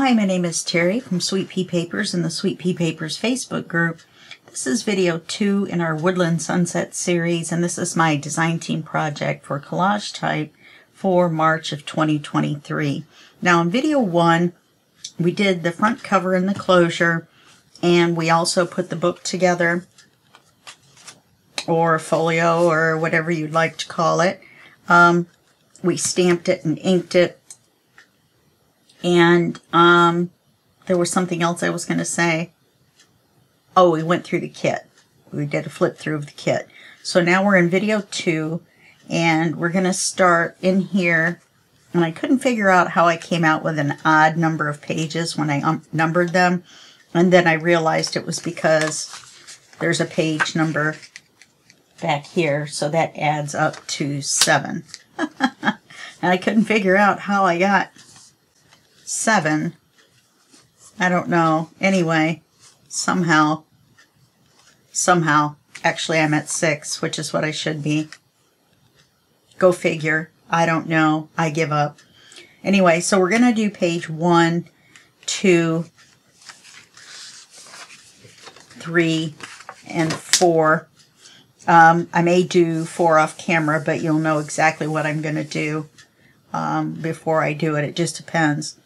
Hi, my name is Terry from Sweet Pea Papers and the Sweet Pea Papers Facebook group. This is video two in our Woodland Sunset series, and this is my design team project for CollageType for March of 2023. Now in video one, we did the front cover and the closure, and we also put the book together, or folio, or whatever you'd like to call it. Um, we stamped it and inked it, and um, there was something else I was going to say. Oh, we went through the kit. We did a flip through of the kit. So now we're in video two, and we're going to start in here. And I couldn't figure out how I came out with an odd number of pages when I um, numbered them. And then I realized it was because there's a page number back here, so that adds up to seven. and I couldn't figure out how I got seven. I don't know. Anyway, somehow, somehow, actually I'm at six, which is what I should be. Go figure. I don't know. I give up. Anyway, so we're going to do page one, two, three, and four. Um, I may do four off camera, but you'll know exactly what I'm going to do um, before I do it. It just depends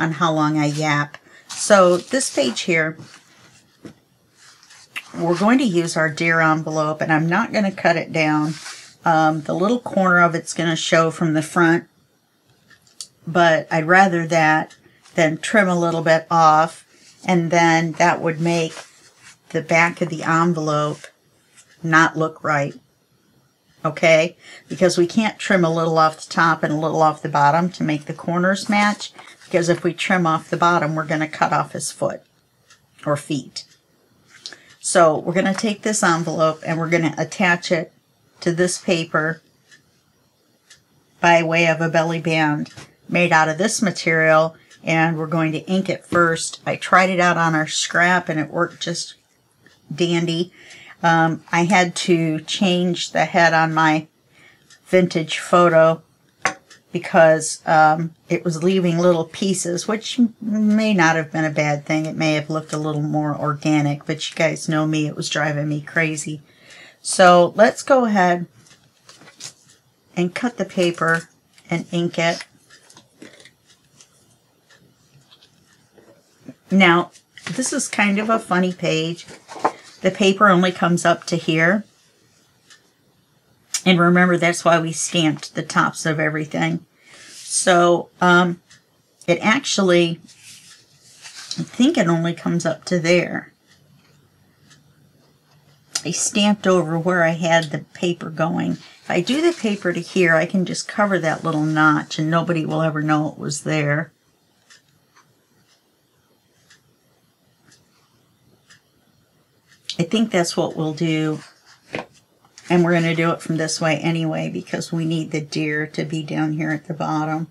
on how long I yap. So this page here, we're going to use our deer envelope, and I'm not going to cut it down. Um, the little corner of it's going to show from the front, but I'd rather that than trim a little bit off, and then that would make the back of the envelope not look right. Okay? Because we can't trim a little off the top and a little off the bottom to make the corners match. Because if we trim off the bottom, we're going to cut off his foot or feet. So we're going to take this envelope and we're going to attach it to this paper by way of a belly band made out of this material and we're going to ink it first. I tried it out on our scrap and it worked just dandy. Um, I had to change the head on my vintage photo because um, it was leaving little pieces, which may not have been a bad thing. It may have looked a little more organic, but you guys know me, it was driving me crazy. So let's go ahead and cut the paper and ink it. Now, this is kind of a funny page. The paper only comes up to here. And remember, that's why we stamped the tops of everything. So, um, it actually, I think it only comes up to there. I stamped over where I had the paper going. If I do the paper to here, I can just cover that little notch and nobody will ever know it was there. I think that's what we'll do. And we're going to do it from this way anyway because we need the deer to be down here at the bottom.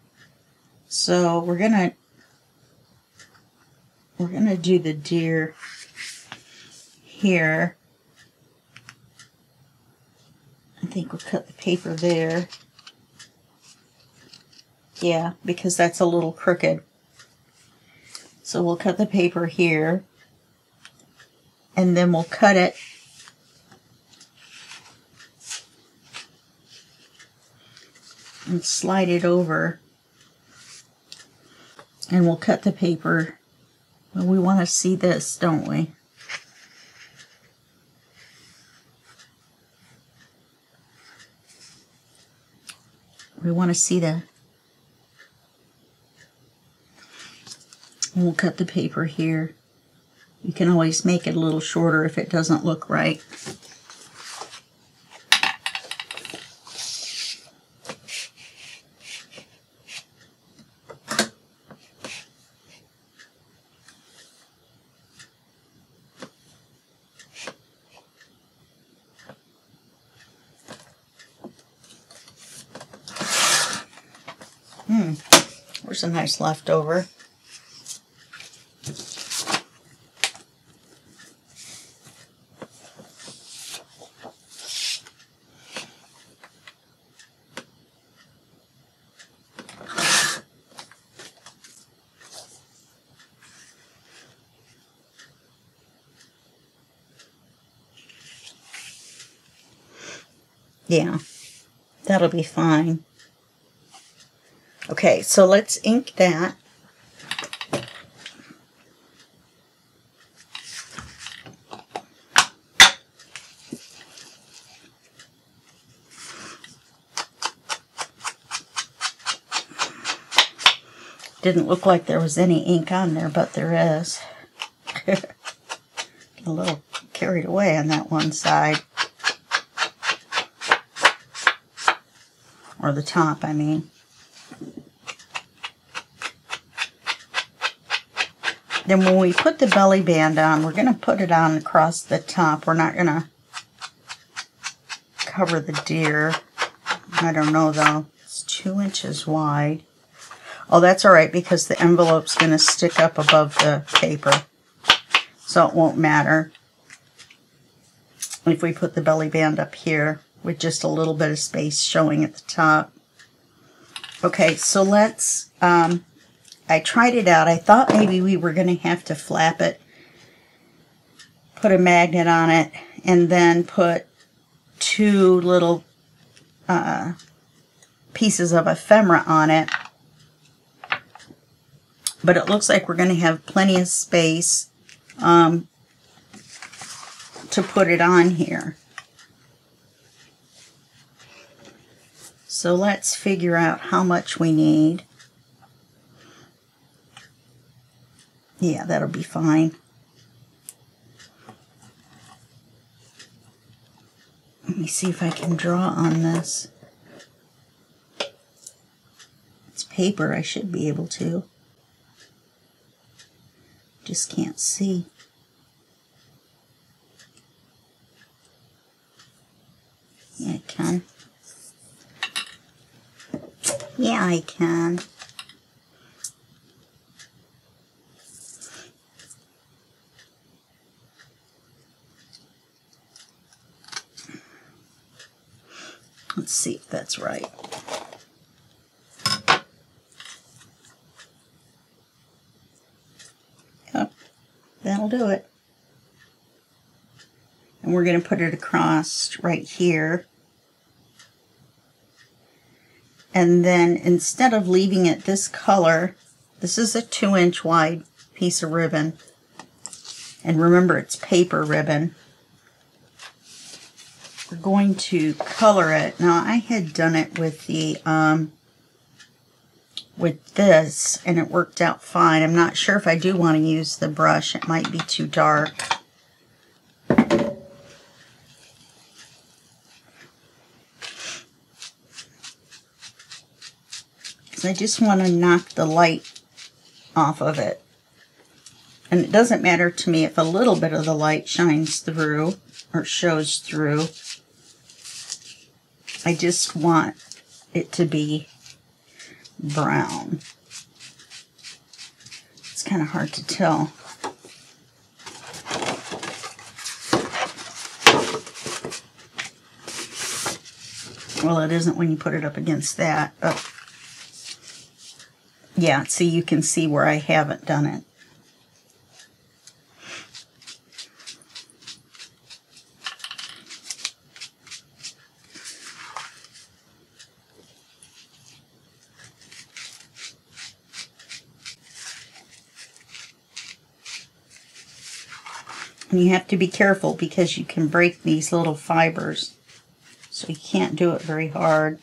So we're going to we're going to do the deer here. I think we'll cut the paper there. Yeah, because that's a little crooked. So we'll cut the paper here and then we'll cut it and slide it over. And we'll cut the paper. We want to see this don't we? We want to see the we'll cut the paper here. You can always make it a little shorter if it doesn't look right. nice leftover. Yeah, that'll be fine. Okay, so let's ink that. Didn't look like there was any ink on there, but there is. a little carried away on that one side. Or the top, I mean. Then when we put the belly band on, we're going to put it on across the top. We're not going to cover the deer. I don't know though. It's two inches wide. Oh, that's all right because the envelope's going to stick up above the paper. So it won't matter if we put the belly band up here with just a little bit of space showing at the top. Okay, so let's, um, I tried it out. I thought maybe we were going to have to flap it, put a magnet on it, and then put two little uh, pieces of ephemera on it. But it looks like we're going to have plenty of space um, to put it on here. So let's figure out how much we need. Yeah, that'll be fine. Let me see if I can draw on this. It's paper, I should be able to. Just can't see. Yeah, I can. Yeah, I can. Let's see if that's right. Yep, that'll do it. And we're going to put it across right here. And then instead of leaving it this color, this is a two inch wide piece of ribbon. And remember, it's paper ribbon. We're going to color it. Now, I had done it with the, um, with this, and it worked out fine. I'm not sure if I do want to use the brush. It might be too dark. I just want to knock the light off of it. And it doesn't matter to me if a little bit of the light shines through or shows through. I just want it to be brown. It's kind of hard to tell. Well, it isn't when you put it up against that. But yeah, see, you can see where I haven't done it. And you have to be careful because you can break these little fibers. So you can't do it very hard.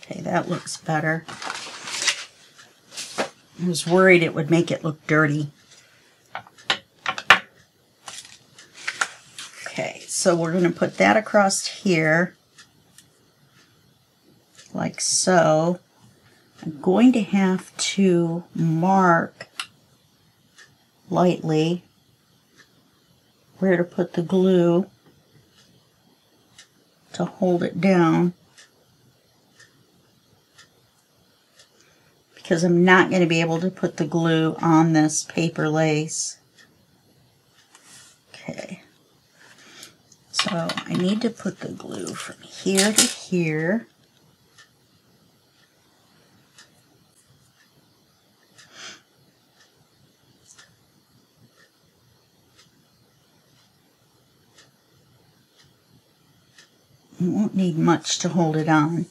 Okay, that looks better. I was worried it would make it look dirty. Okay, so we're going to put that across here, like so. I'm going to have to mark lightly where to put the glue to hold it down because I'm not going to be able to put the glue on this paper lace. Okay, so I need to put the glue from here to here. You won't need much to hold it on.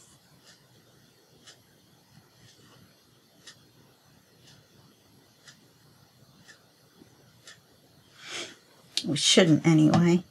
We shouldn't anyway.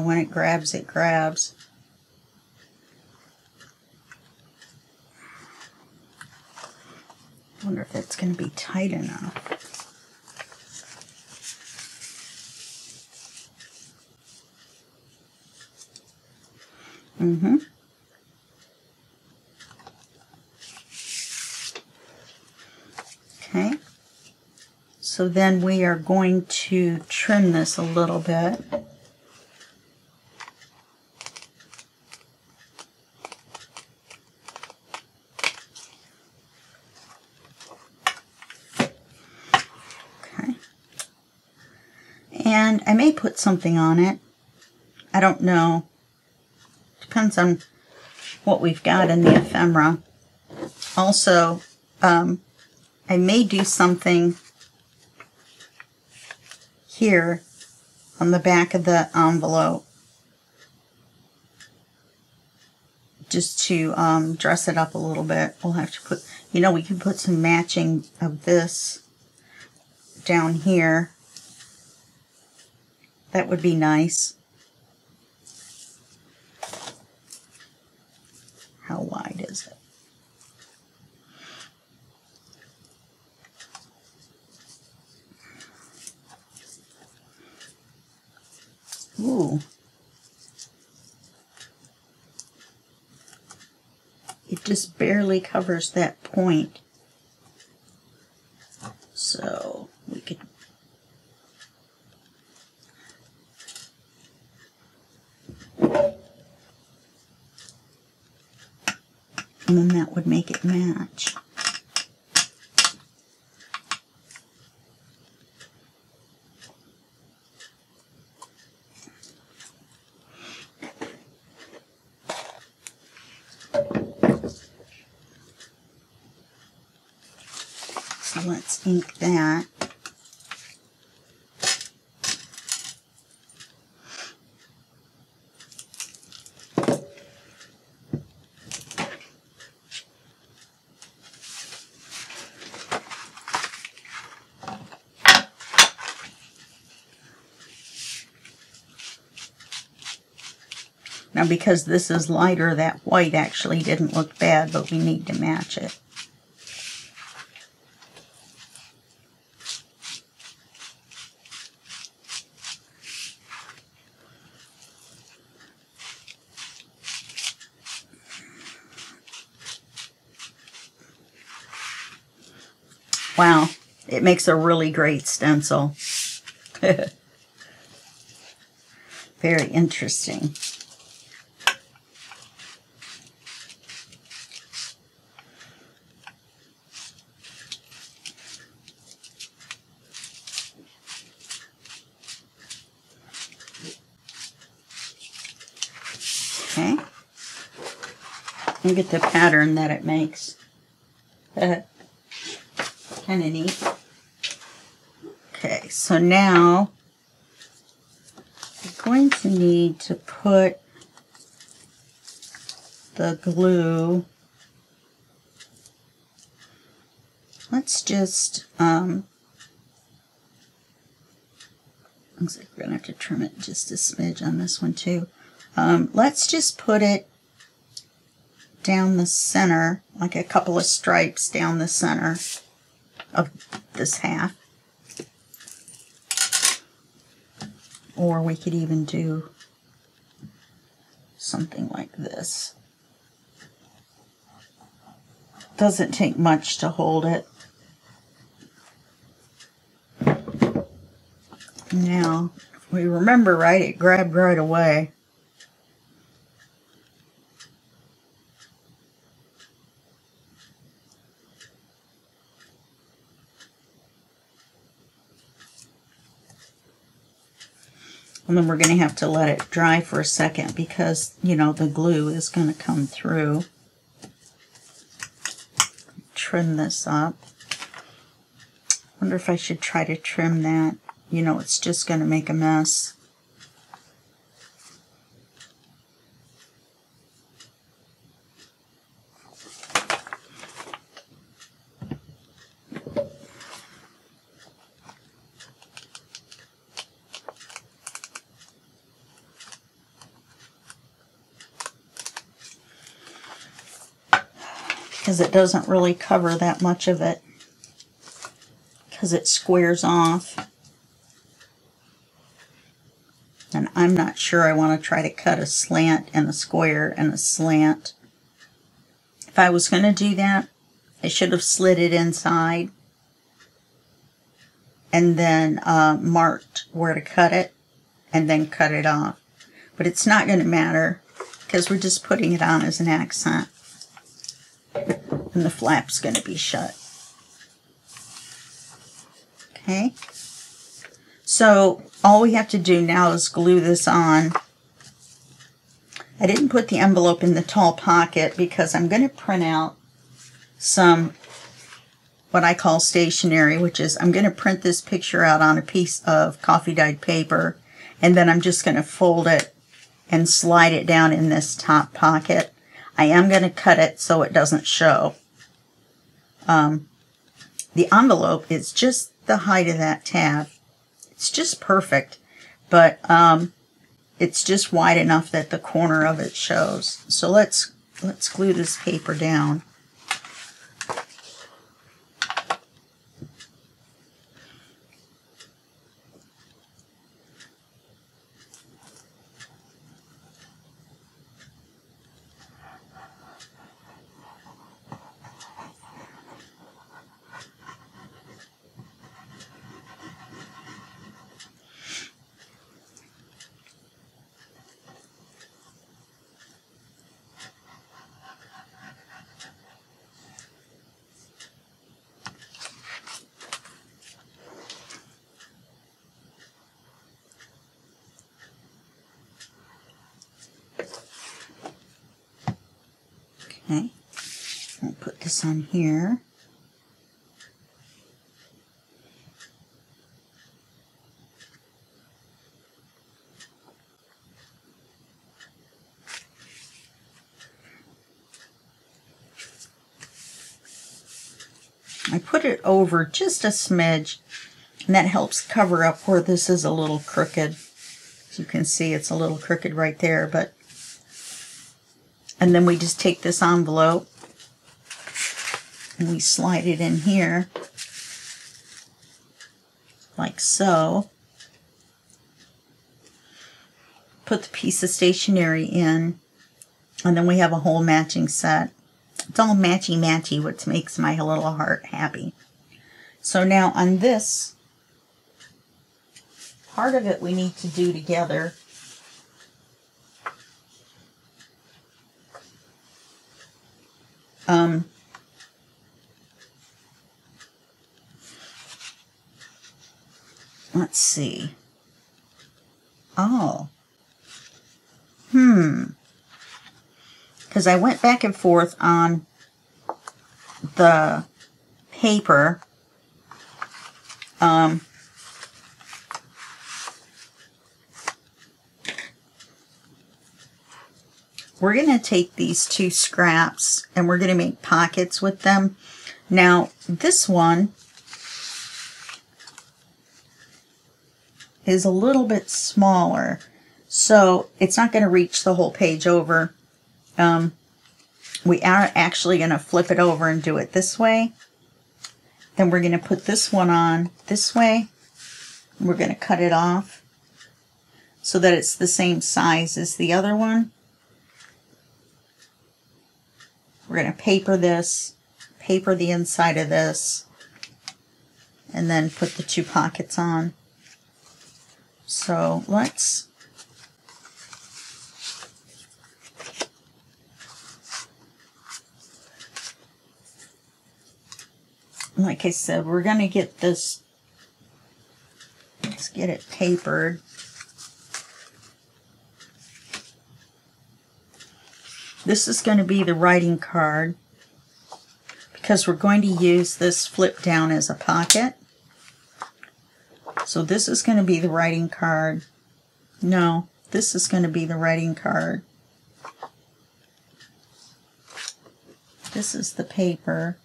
Wow, when it grabs, it grabs. wonder if it's going to be tight enough. Mm-hmm. Okay. So then we are going to trim this a little bit. And I may put something on it. I don't know. Depends on what we've got in the ephemera. Also, um, I may do something here on the back of the envelope just to um, dress it up a little bit. We'll have to put, you know, we can put some matching of this down here. That would be nice. How wide is it? Ooh. It just barely covers that point. So we could and then that would make it match. So let's ink that. Now because this is lighter, that white actually didn't look bad, but we need to match it. Wow, it makes a really great stencil. Very interesting. Okay. Look at the pattern that it makes. kind of neat. Okay, so now we're going to need to put the glue. Let's just, um, looks like we're going to have to trim it just a smidge on this one too. Um, let's just put it down the center, like a couple of stripes down the center of this half. Or we could even do something like this. Doesn't take much to hold it. Now, we remember right, it grabbed right away. And then we're going to have to let it dry for a second because, you know, the glue is going to come through. Trim this up. wonder if I should try to trim that. You know, it's just going to make a mess. Because it doesn't really cover that much of it because it squares off. And I'm not sure I want to try to cut a slant and a square and a slant. If I was going to do that, I should have slid it inside and then uh, marked where to cut it and then cut it off. But it's not going to matter because we're just putting it on as an accent and the flap's going to be shut. Okay. So all we have to do now is glue this on. I didn't put the envelope in the tall pocket because I'm going to print out some what I call stationery, which is I'm going to print this picture out on a piece of coffee dyed paper and then I'm just going to fold it and slide it down in this top pocket. I am going to cut it so it doesn't show. Um, the envelope is just the height of that tab. It's just perfect, but um, it's just wide enough that the corner of it shows. So let's let's glue this paper down. Okay, I'll put this on here. I put it over just a smidge and that helps cover up where this is a little crooked. As you can see, it's a little crooked right there, but and then we just take this envelope and we slide it in here like so. Put the piece of stationery in and then we have a whole matching set. It's all matchy-matchy, which makes my little heart happy. So now on this, part of it we need to do together Um, let's see. Oh. Hmm. Because I went back and forth on the paper. Um, we're going to take these two scraps and we're going to make pockets with them. Now, this one is a little bit smaller, so it's not going to reach the whole page over. Um, we are actually going to flip it over and do it this way. Then we're going to put this one on this way. We're going to cut it off so that it's the same size as the other one. We're going to paper this, paper the inside of this, and then put the two pockets on. So let's like I said, we're going to get this, let's get it papered. This is going to be the writing card because we're going to use this flip down as a pocket. So this is going to be the writing card. No, this is going to be the writing card. This is the paper.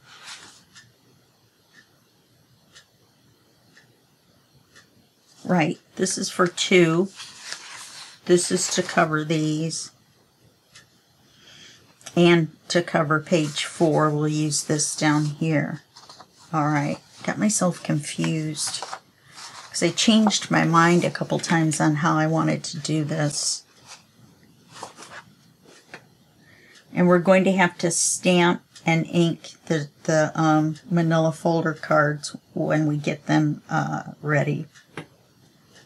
Right, this is for two. This is to cover these. And to cover page four, we'll use this down here. All right, got myself confused because I changed my mind a couple times on how I wanted to do this. And we're going to have to stamp and ink the, the um, manila folder cards when we get them uh, ready.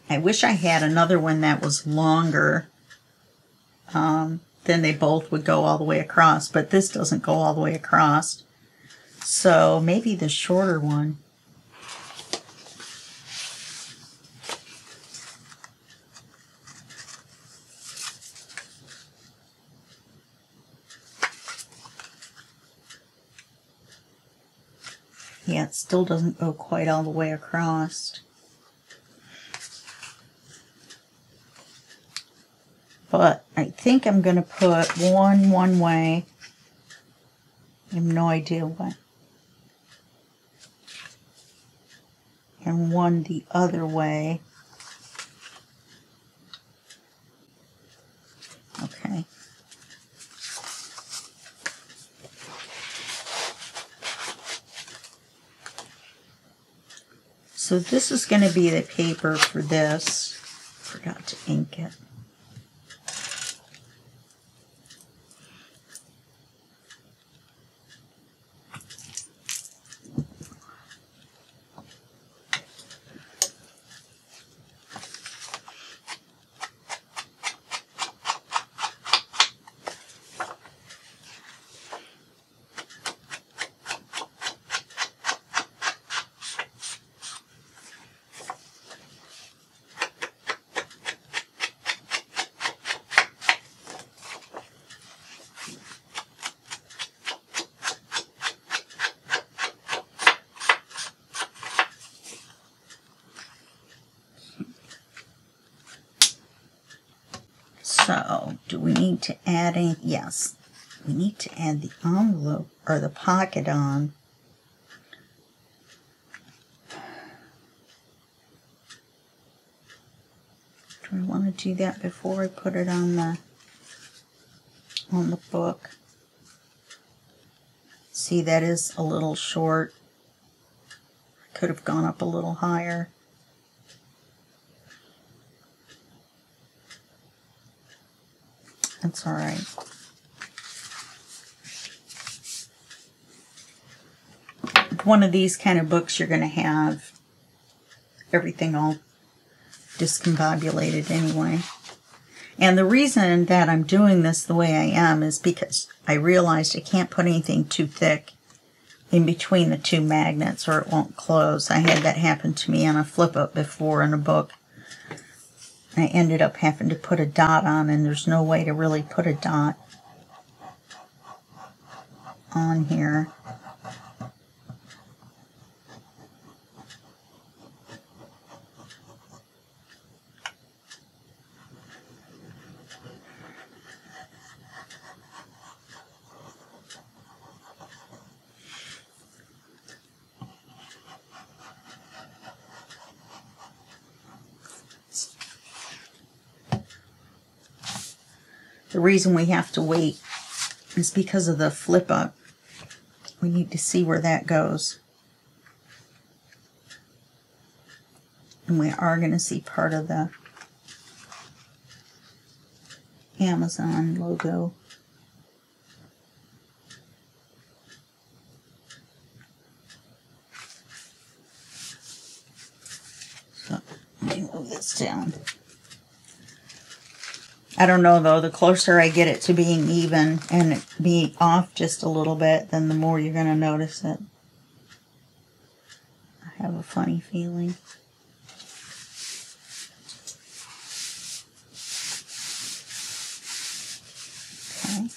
I wish I had another one that was longer. Um, then they both would go all the way across, but this doesn't go all the way across. So maybe the shorter one. Yeah, it still doesn't go quite all the way across. But I think I'm going to put one one way. I have no idea what. And one the other way. Okay. So this is going to be the paper for this. Forgot to ink it. So, do we need to add any? Yes, we need to add the envelope or the pocket on. Do I want to do that before I put it on the on the book? See, that is a little short. Could have gone up a little higher. That's all right. One of these kind of books you're going to have everything all discombobulated anyway. And the reason that I'm doing this the way I am is because I realized I can't put anything too thick in between the two magnets or it won't close. I had that happen to me on a flip up before in a book. I ended up having to put a dot on and there's no way to really put a dot on here. The reason we have to wait is because of the flip up. We need to see where that goes. And we are going to see part of the Amazon logo. So let me move this down. I don't know though, the closer I get it to being even and being off just a little bit, then the more you're going to notice it. I have a funny feeling. Okay.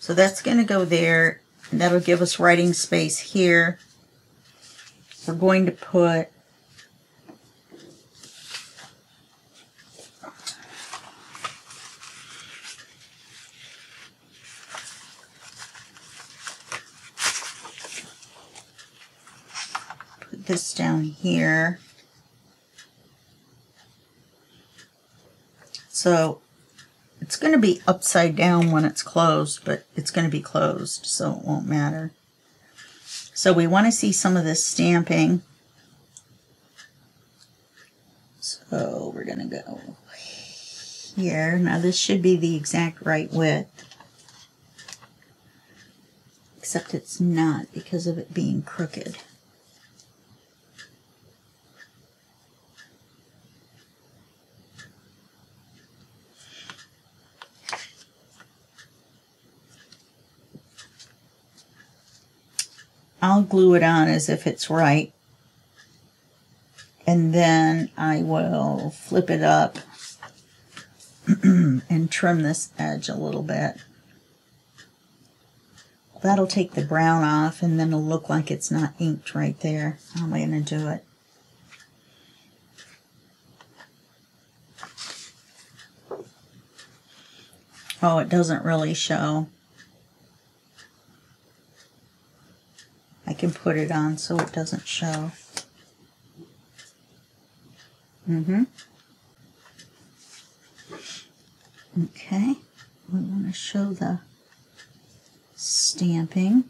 So that's going to go there. And that'll give us writing space here. We're going to put this down here. So it's going to be upside down when it's closed, but it's going to be closed, so it won't matter. So we want to see some of this stamping. So we're going to go here. Now this should be the exact right width. Except it's not because of it being crooked. I'll glue it on as if it's right. And then I will flip it up and trim this edge a little bit. That'll take the brown off and then it'll look like it's not inked right there. How am I going to do it? Oh, it doesn't really show. Can put it on so it doesn't show. Mm-hmm. Okay, we want to show the stamping.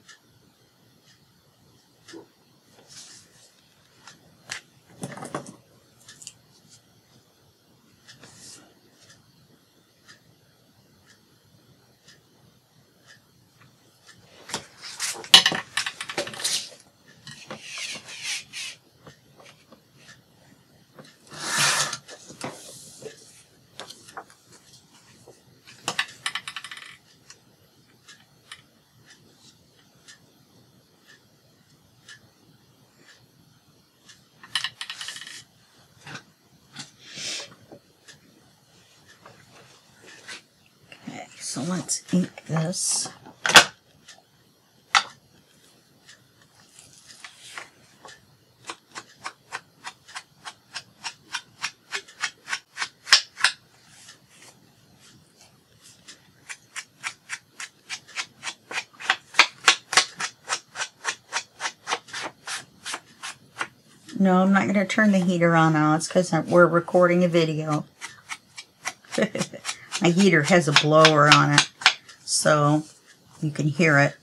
Okay, so let's ink this. No, I'm going to turn the heater on now. It's because we're recording a video. My heater has a blower on it, so you can hear it.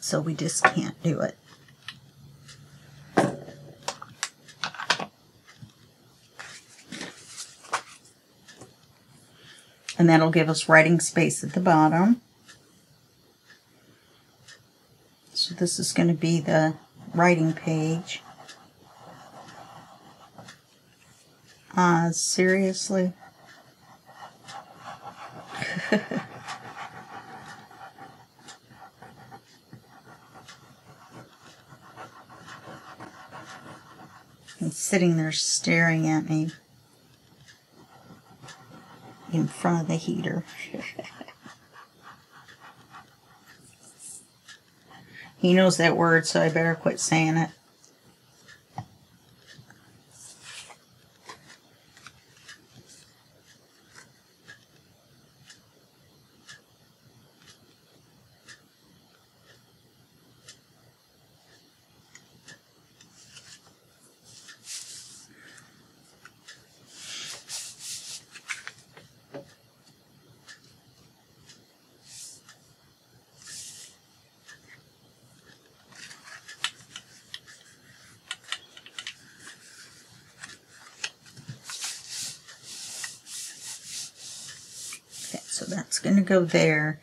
So we just can't do it. And that'll give us writing space at the bottom. So this is going to be the writing page. Uh, seriously? He's sitting there staring at me in front of the heater. he knows that word, so I better quit saying it. Okay, so that's going to go there.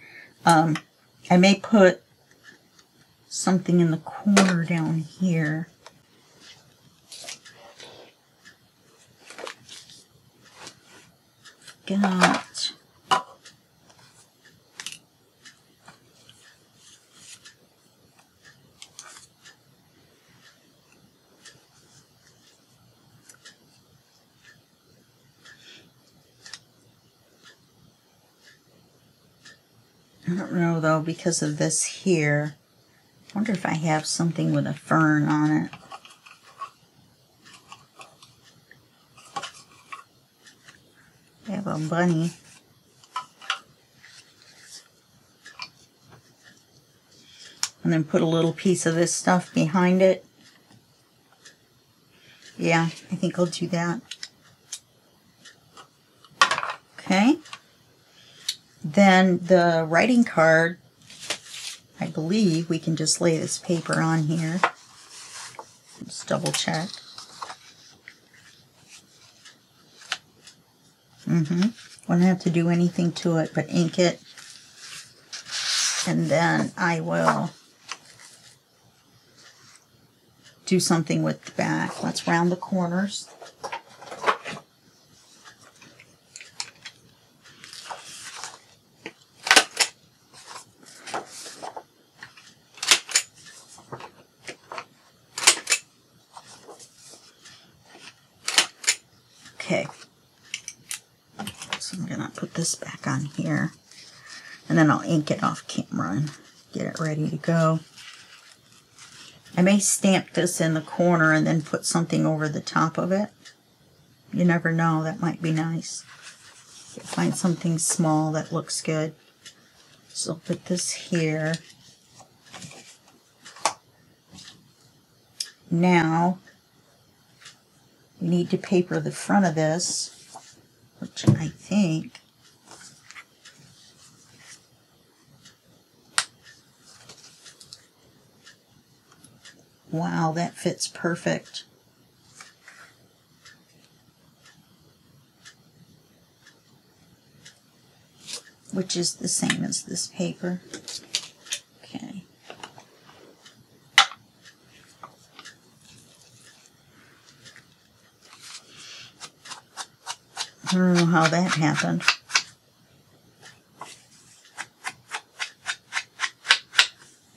Um, I may put something in the corner down here. Got I don't know though, because of this here. I wonder if I have something with a fern on it. I have a bunny. And then put a little piece of this stuff behind it. Yeah, I think I'll do that. Okay. Then the writing card, I believe we can just lay this paper on here. Just double check. Mm-hmm. Won't have to do anything to it but ink it. And then I will do something with the back. Let's round the corners. Okay. So I'm going to put this back on here. And then I'll ink it off camera and get it ready to go. I may stamp this in the corner and then put something over the top of it. You never know, that might be nice. Find something small that looks good. So I'll put this here. Now, we need to paper the front of this, which I think Wow, that fits perfect. Which is the same as this paper. Okay. I don't know how that happened.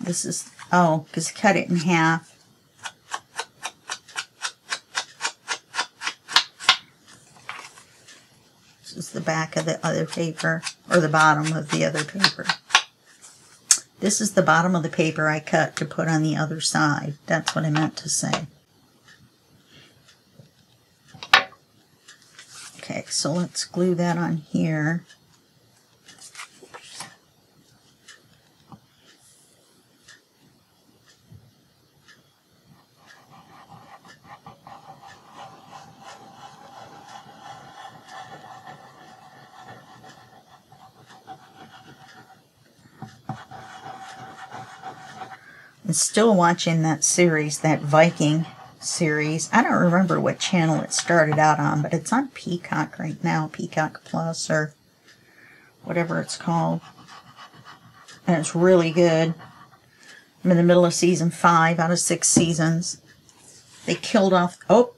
This is, oh, because cut it in half. This is the back of the other paper, or the bottom of the other paper. This is the bottom of the paper I cut to put on the other side. That's what I meant to say. Okay, so let's glue that on here. Still watching that series, that Viking series. I don't remember what channel it started out on, but it's on Peacock right now, Peacock Plus or whatever it's called. And it's really good. I'm in the middle of season five out of six seasons. They killed off, oh,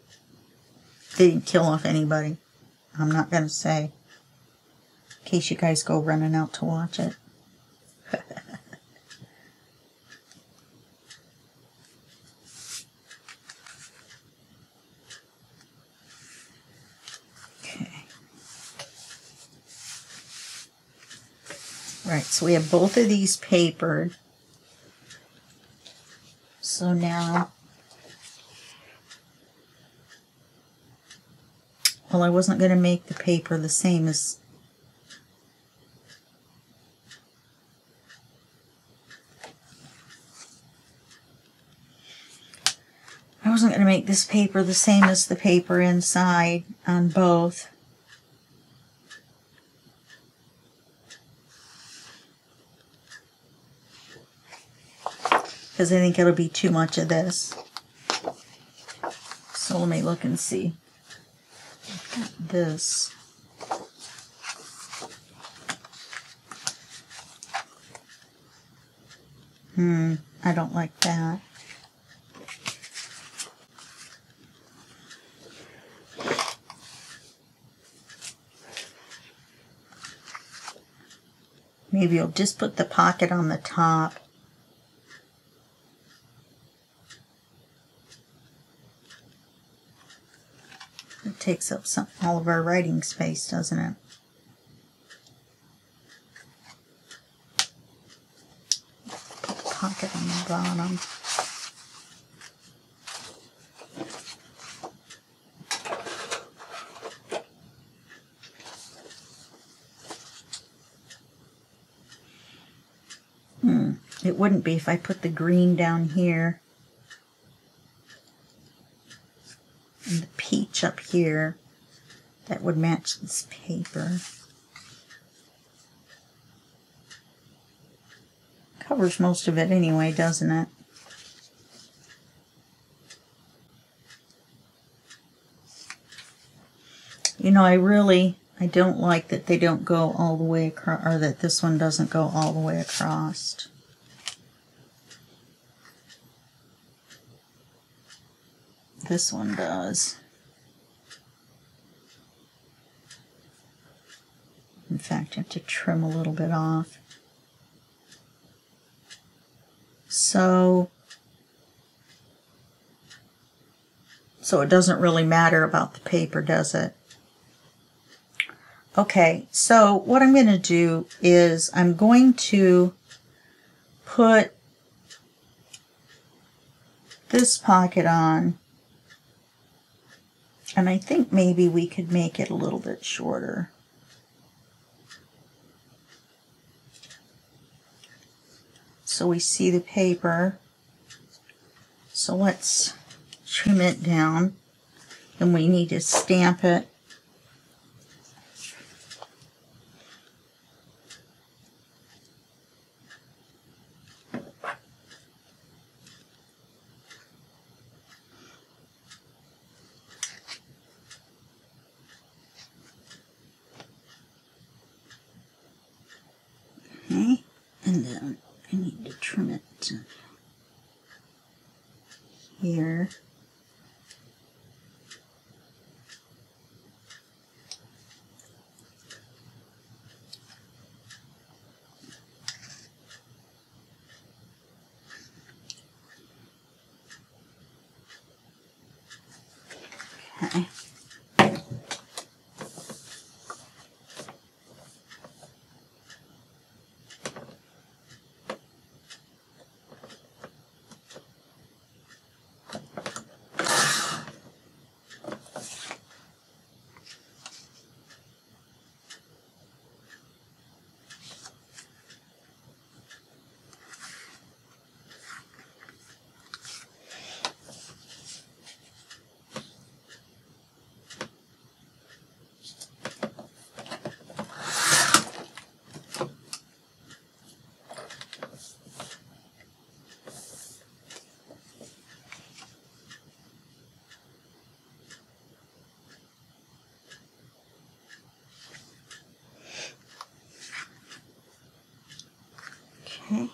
they didn't kill off anybody. I'm not going to say. In case you guys go running out to watch it. Right, so we have both of these papered. So now, well, I wasn't going to make the paper the same as I wasn't going to make this paper the same as the paper inside on both. Because I think it'll be too much of this. So let me look and see. This. Hmm, I don't like that. Maybe I'll just put the pocket on the top. takes up some, all of our writing space, doesn't it? Pocket on the bottom. Hmm, it wouldn't be if I put the green down here peach up here. That would match this paper. Covers most of it anyway, doesn't it? You know, I really, I don't like that they don't go all the way across, or that this one doesn't go all the way across. This one does. Fact, I have to trim a little bit off. So, so it doesn't really matter about the paper, does it? Okay, so what I'm going to do is I'm going to put this pocket on and I think maybe we could make it a little bit shorter. So we see the paper. So let's trim it down. And we need to stamp it Okay, and then I need to trim it to here. Okay. Okay.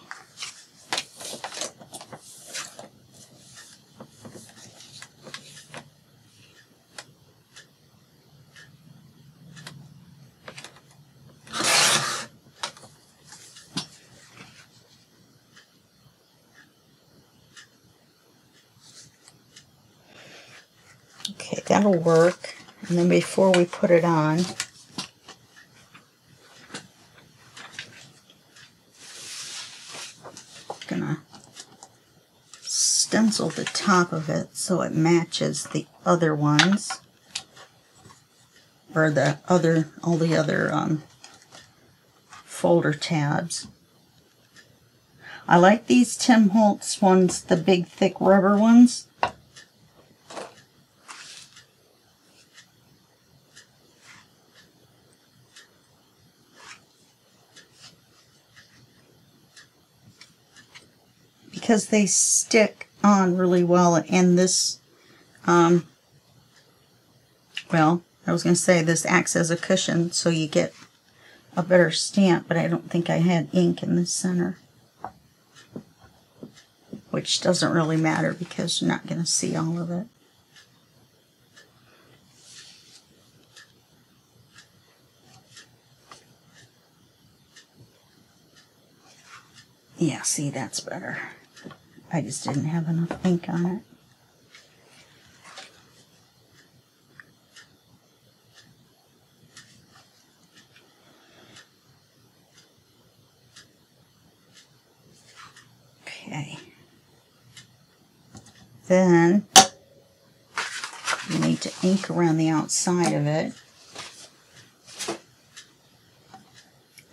Okay, that'll work. And then before we put it on, stencil the top of it so it matches the other ones. Or the other all the other um, folder tabs. I like these Tim Holtz ones the big thick rubber ones. Because they stick on really well and this um, well I was going to say this acts as a cushion so you get a better stamp but I don't think I had ink in the center which doesn't really matter because you're not going to see all of it Yeah, see, that's better. I just didn't have enough ink on it. Okay. Then you need to ink around the outside of it.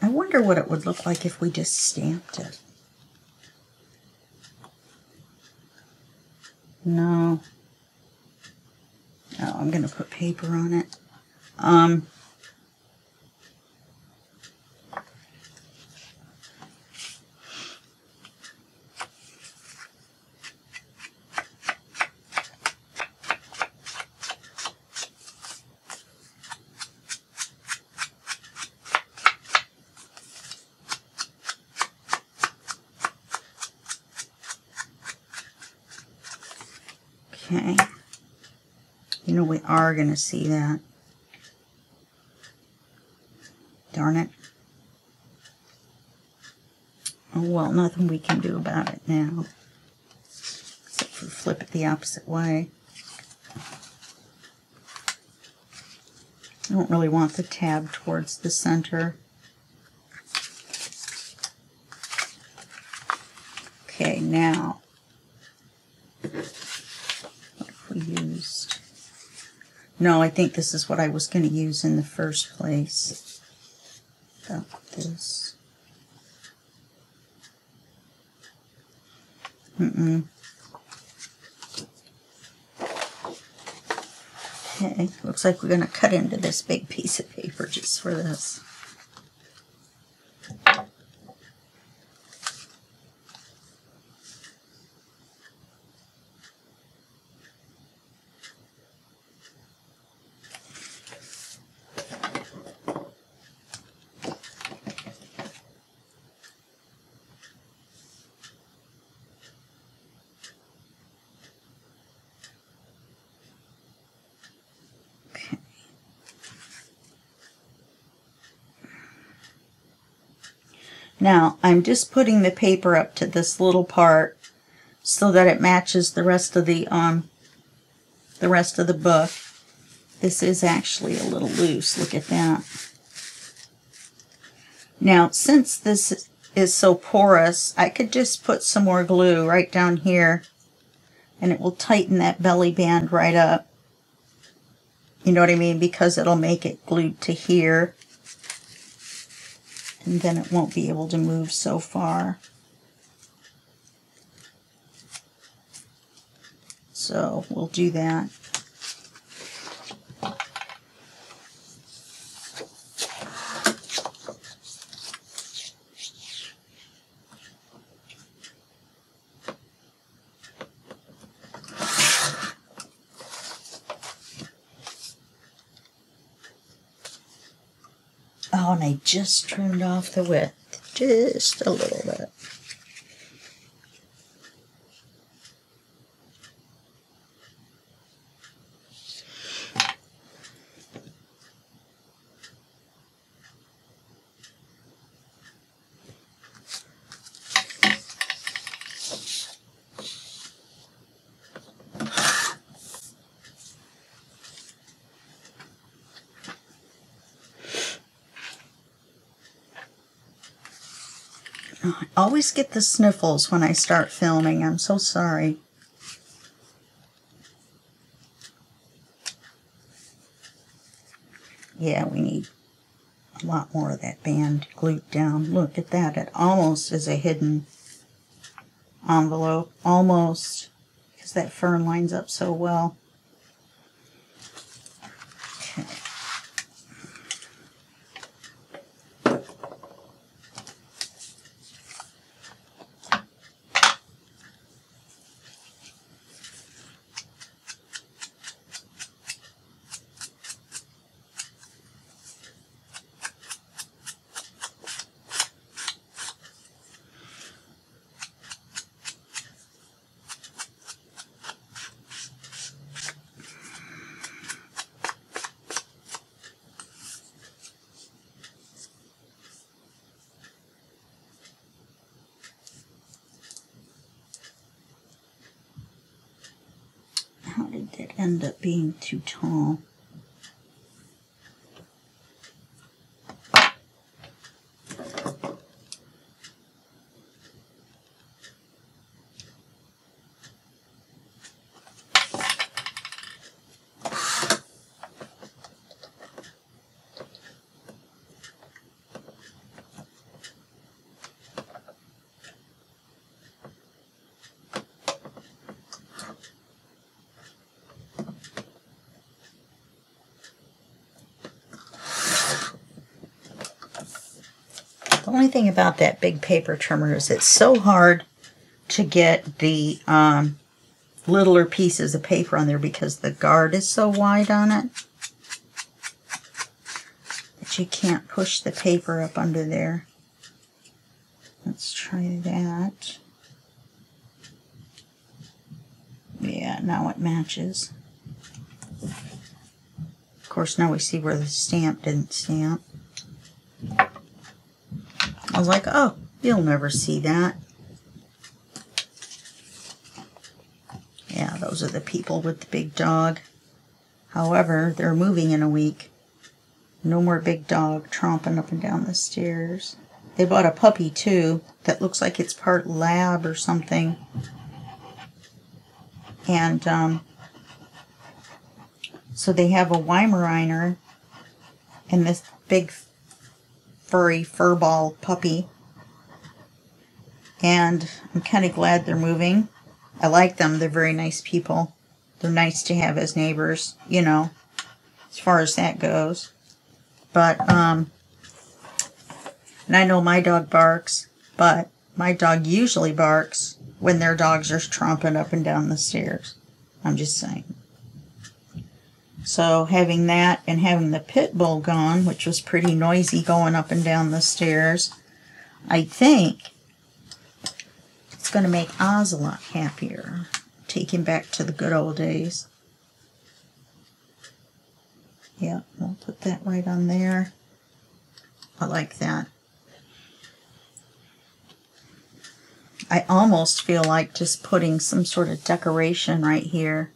I wonder what it would look like if we just stamped it. No. Oh, I'm going to put paper on it. Um, Okay. You know we are going to see that. Darn it. Oh well, nothing we can do about it now. Except for flip it the opposite way. I don't really want the tab towards the center. Okay, now we used. No, I think this is what I was going to use in the first place. About this. Mm-mm. Okay, looks like we're going to cut into this big piece of paper just for this. Now, I'm just putting the paper up to this little part so that it matches the rest of the um the rest of the book. This is actually a little loose. Look at that. Now, since this is so porous, I could just put some more glue right down here and it will tighten that belly band right up. You know what I mean? Because it'll make it glued to here and then it won't be able to move so far. So we'll do that. Oh, and I just trimmed off the width, just a little bit. I always get the sniffles when I start filming. I'm so sorry. Yeah, we need a lot more of that band glued down. Look at that. It almost is a hidden envelope. Almost. Because that fern lines up so well. to 12. Thing about that big paper trimmer is it's so hard to get the um, littler pieces of paper on there because the guard is so wide on it that you can't push the paper up under there. Let's try that. Yeah, now it matches. Of course, now we see where the stamp didn't stamp. I was like, oh, you'll never see that. Yeah, those are the people with the big dog. However, they're moving in a week. No more big dog tromping up and down the stairs. They bought a puppy too that looks like it's part lab or something. And um, so they have a Weimaraner and this big furry furball puppy. And I'm kind of glad they're moving. I like them. They're very nice people. They're nice to have as neighbors, you know, as far as that goes. But, um, and I know my dog barks, but my dog usually barks when their dogs are tromping up and down the stairs. I'm just saying. So having that and having the pit bull gone, which was pretty noisy going up and down the stairs, I think it's going to make Oz a lot happier. Take him back to the good old days. Yeah, we'll put that right on there. I like that. I almost feel like just putting some sort of decoration right here.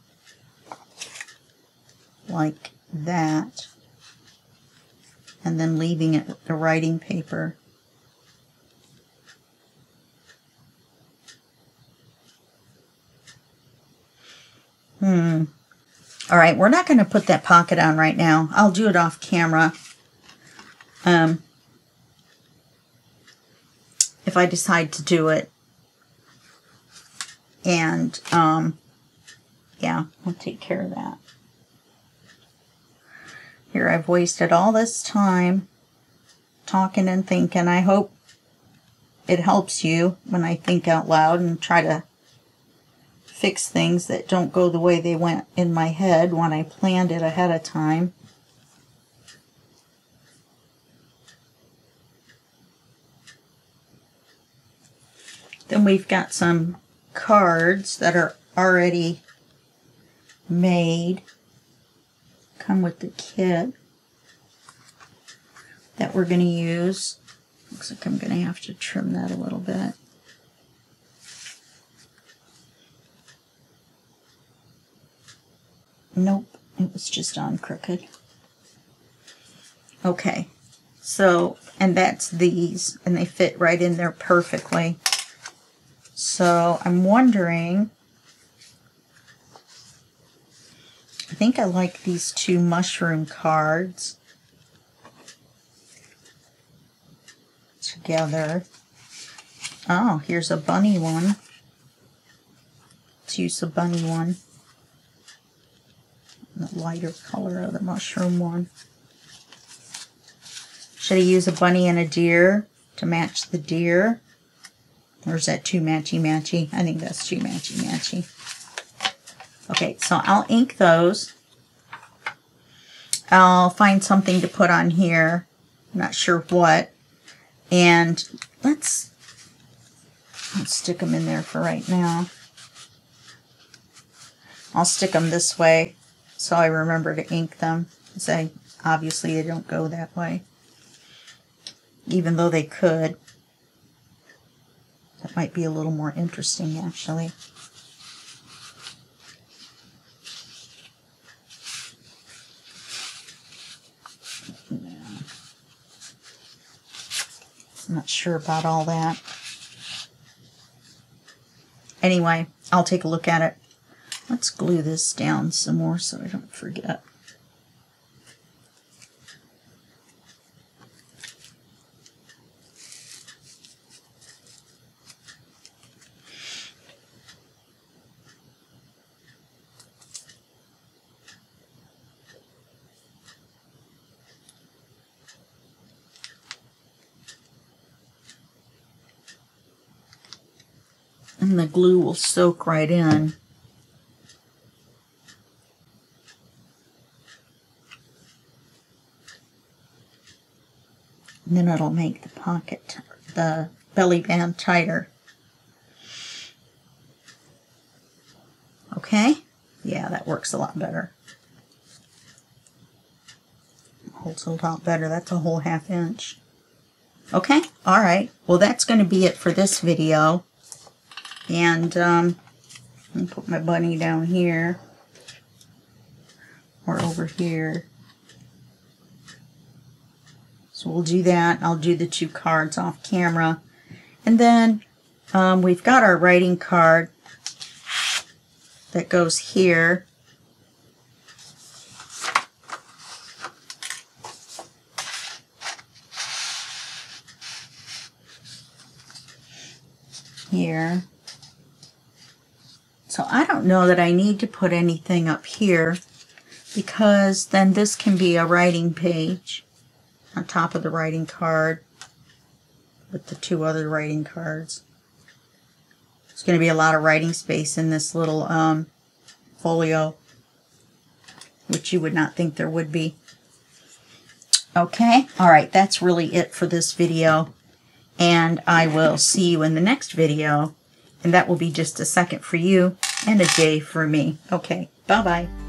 Like that. And then leaving it the writing paper. Hmm. All right, we're not going to put that pocket on right now. I'll do it off camera. Um, if I decide to do it. And, um, yeah, we'll take care of that. Here, I've wasted all this time talking and thinking. I hope it helps you when I think out loud and try to fix things that don't go the way they went in my head when I planned it ahead of time. Then we've got some cards that are already made. Come with the kit that we're going to use. Looks like I'm going to have to trim that a little bit. Nope, it was just on crooked. Okay, so, and that's these, and they fit right in there perfectly. So I'm wondering, I think I like these two mushroom cards together. Oh, here's a bunny one. Let's use the bunny one. The lighter color of the mushroom one. Should I use a bunny and a deer to match the deer? Or is that too matchy-matchy? I think that's too matchy-matchy. Okay, so I'll ink those. I'll find something to put on here. I'm not sure what. And let's, let's stick them in there for right now. I'll stick them this way so I remember to ink them. Say, obviously they don't go that way. Even though they could. That might be a little more interesting, actually. I'm not sure about all that. Anyway, I'll take a look at it. Let's glue this down some more so I don't forget. And the glue will soak right in. And then it'll make the pocket, the belly band tighter. Okay? Yeah, that works a lot better. Holds a lot better. That's a whole half inch. Okay, all right. Well, that's going to be it for this video. And um, put my bunny down here. Or over here. So we'll do that. I'll do the two cards off camera. And then um, we've got our writing card that goes. Here. So I don't know that I need to put anything up here because then this can be a writing page on top of the writing card with the two other writing cards. There's going to be a lot of writing space in this little um, folio, which you would not think there would be. Okay, all right, that's really it for this video. And I will see you in the next video. And that will be just a second for you and a day for me. Okay, bye-bye.